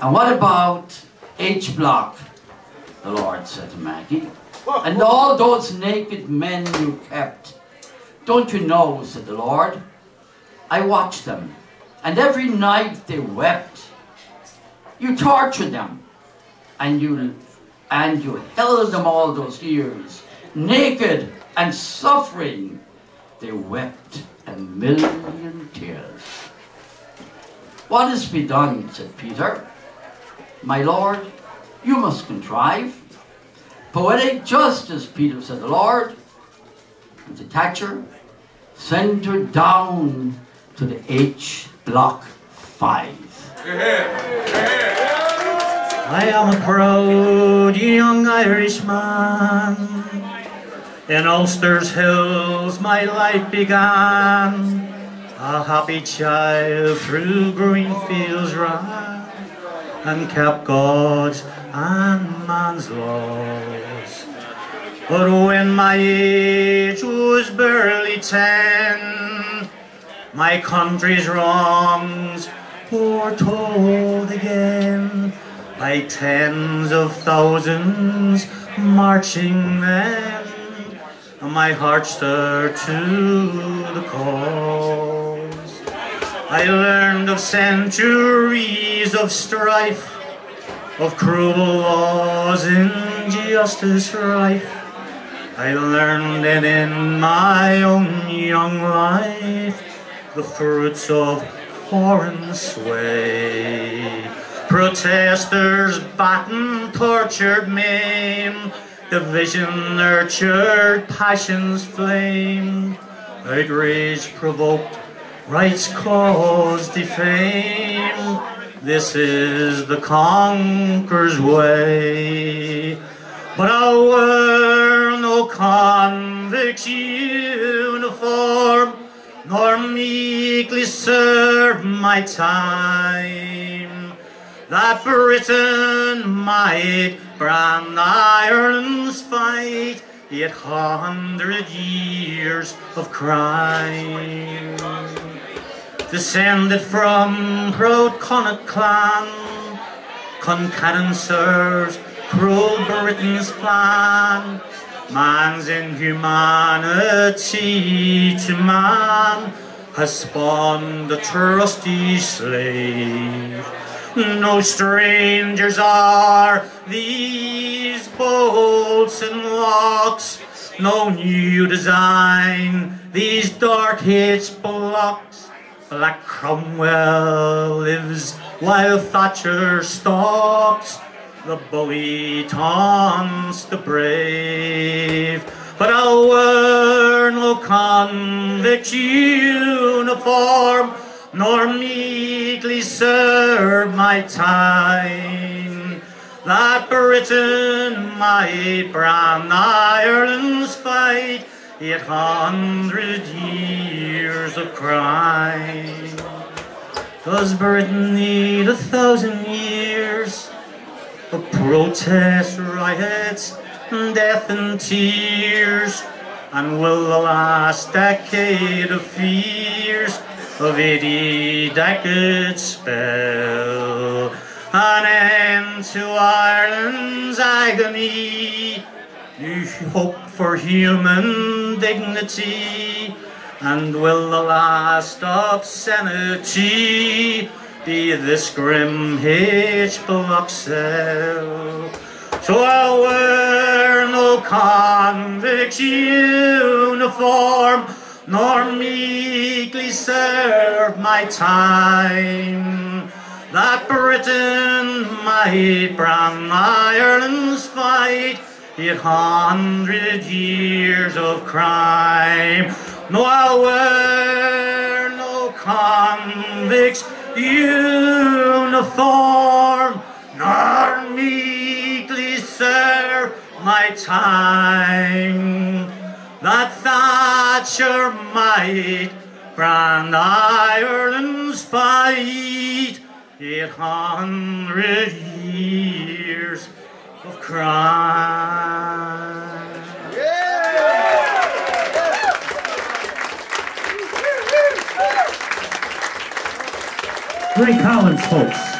And what about H Block? The Lord said to Maggie. And all those naked men you kept. Don't you know, said the Lord, I watched them, and every night they wept. You tortured them, and you, and you held them all those years, naked and suffering. They wept a million tears. What is to be done, said Peter. My Lord, you must contrive. Poetic justice, Peter said the Lord. And to Thatcher, send her down to the H Block 5. I am a proud young Irishman. In Ulster's hills my life began. A happy child through green fields ran and kept God's and man's laws. But when my age was barely ten, my country's wrongs were told again by tens of thousands marching men. My heart stirred to the cause. I learned of centuries of strife, of cruel laws, injustice rife. I learned it in my own young life, the fruits of foreign sway. Protesters batten, tortured, maim, division nurtured, passions flame, outrage provoked, rights cause defame. This is the conqueror's way. But wear no convict's uniform, nor meekly serve my time. That Britain might brand Ireland's fight, yet hundred years of crime. Descended from proud Connacht clan, Concannon serves cruel Britain's plan. Man's inhumanity to man has spawned a trusty slave. No strangers are these bolts and locks, no new design, these dark H blocks. Black Cromwell lives while Thatcher stalks. The bully taunts the brave, but I'll wear no convict's uniform, nor meekly serve my time. That Britain might brand Ireland's fight, eight hundred years of crime. Does Britain need a thousand years? of protest, riots, and death and tears, and will the last decade of fears of eighty decades spell an end to Ireland's agony, new hope for human dignity, and will the last obscenity be this grim H block cell. So I'll wear no convict's uniform, nor meekly serve my time. That Britain might brand Ireland's fight, eight hundred years of crime. No, I'll wear no convict's uniform, nor meekly serve my time. That Thatcher might brand Ireland's fight, eight hundred years of crime. Ray Collins, folks.